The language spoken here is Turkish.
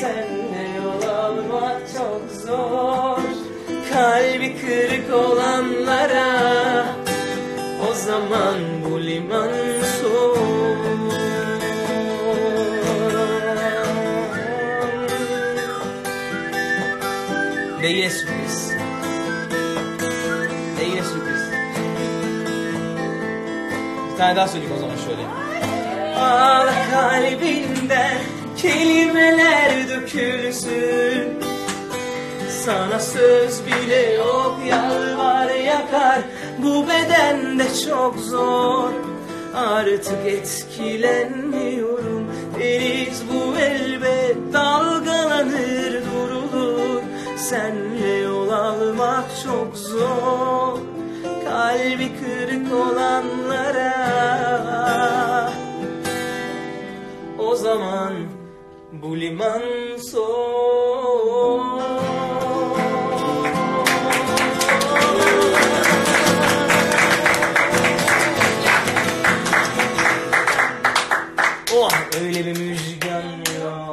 senle yol almak çok zor. Kalbi kırık olanlara O zaman bu liman Ve yine sürpriz. Ve yine sürpriz. Bir tane daha söyleyeyim o zaman şöyle. Ağla kalbinden kelimeler dökülsün Sana söz bile yok yalvar yakar. Bu bedende çok zor. Artık etkilenmiyorum. Deniz bu elbet dalgalanır durulur. Senle yol almak çok zor. Kalbi kırık olanlara. O zaman bu liman son. Oh öyle bir müjgan ya.